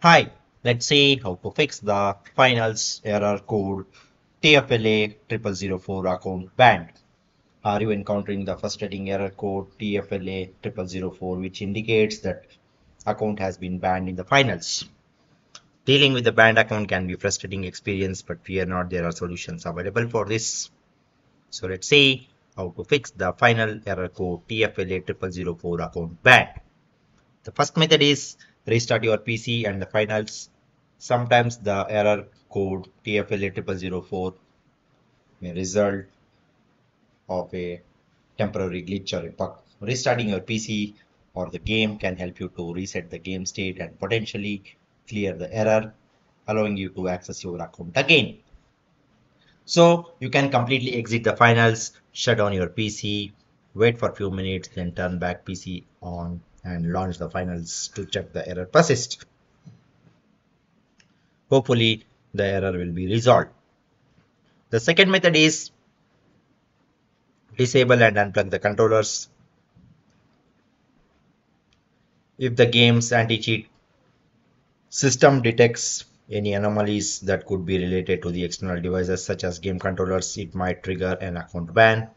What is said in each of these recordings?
Hi, let's see how to fix the finals error code TFLA 0004 account banned. Are you encountering the frustrating error code TFLA 0004 which indicates that account has been banned in the finals? Dealing with the banned account can be frustrating experience but fear not there are solutions available for this. So let's see how to fix the final error code TFLA 0004 account banned. The first method is restart your PC and the finals. Sometimes the error code TFLA 0004 may result of a temporary glitch or a bug. Restarting your PC or the game can help you to reset the game state and potentially clear the error, allowing you to access your account again. So you can completely exit the finals, shut down your PC, wait for a few minutes, then turn back PC on and launch the finals to check the error persist. Hopefully the error will be resolved. The second method is disable and unplug the controllers. If the game's anti-cheat system detects any anomalies that could be related to the external devices such as game controllers, it might trigger an account ban.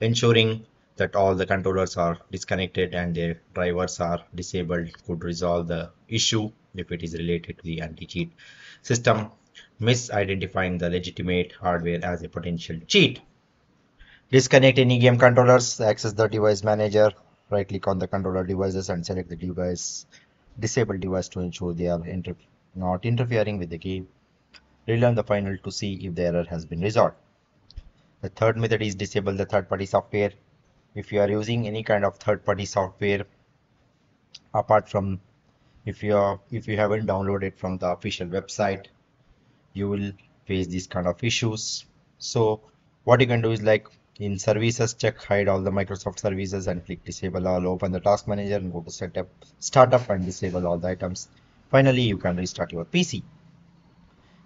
Ensuring that all the controllers are disconnected and their drivers are disabled could resolve the issue if it is related to the anti-cheat system misidentifying the legitimate hardware as a potential cheat. Disconnect any game controllers, access the device manager, right click on the controller devices and select the device disable device to ensure they are inter not interfering with the game. Relearn the final to see if the error has been resolved. The third method is disable the third-party software if you are using any kind of third-party software apart from if you are if you haven't downloaded from the official website you will face these kind of issues. So what you can do is like in services check hide all the microsoft services and click disable all open the task manager and go to setup startup and disable all the items. Finally you can restart your pc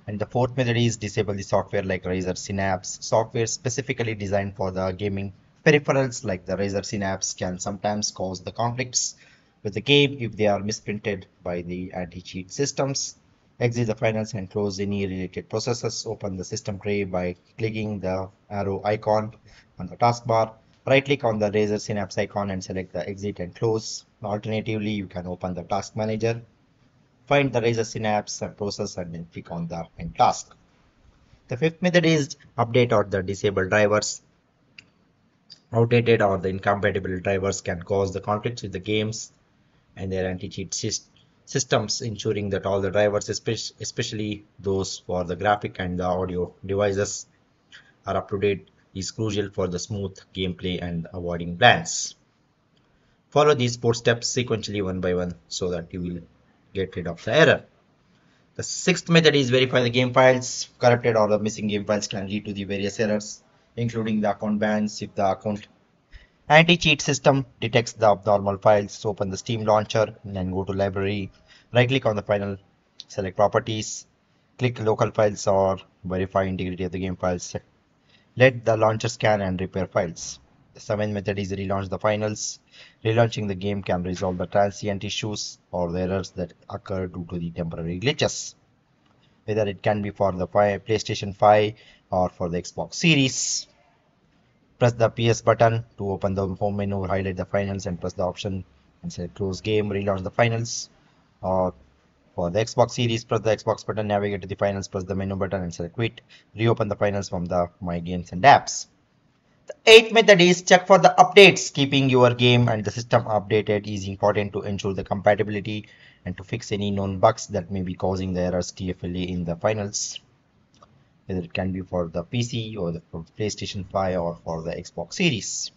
and the fourth method is disable the software like Razer Synapse software specifically designed for the gaming Peripherals like the Razer Synapse can sometimes cause the conflicts with the game if they are misprinted by the anti-cheat systems. Exit the finals and close any related processes. Open the system tray by clicking the arrow icon on the taskbar. Right click on the Razer Synapse icon and select the exit and close. Alternatively, you can open the task manager. Find the Razer Synapse process and then click on the end task. The fifth method is update or the disable drivers outdated or the incompatible drivers can cause the conflicts with the games and their anti-cheat systems ensuring that all the drivers especially those for the graphic and the audio devices are up to date is crucial for the smooth gameplay and avoiding bans follow these four steps sequentially one by one so that you will get rid of the error. The sixth method is verify the game files corrupted or the missing game files can lead to the various errors including the account bans if the account anti-cheat system detects the abnormal files. Open the Steam launcher and go to library. Right click on the final, select properties, click local files or verify integrity of the game files. Let the launcher scan and repair files. The seventh method is relaunch the finals. Relaunching the game can resolve the transient issues or the errors that occur due to the temporary glitches. Whether it can be for the PlayStation 5 or for the Xbox Series. Press the PS button to open the home menu, highlight the finals and press the option and select close game, relaunch the finals. Or for the Xbox Series, press the Xbox button, navigate to the finals, press the menu button and select quit. Reopen the finals from the My Games and Apps. The eighth method is check for the updates. Keeping your game and the system updated is important to ensure the compatibility and to fix any known bugs that may be causing the errors TFLA in the finals whether it can be for the PC or the PlayStation 5 or for the Xbox Series.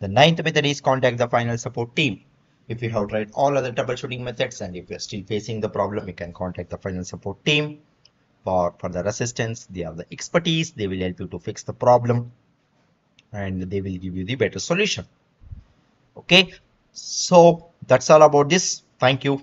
The ninth method is contact the final support team. If you have tried all other troubleshooting methods and if you're still facing the problem, you can contact the final support team for further assistance. They have the expertise. They will help you to fix the problem and they will give you the better solution. Okay, so that's all about this. Thank you.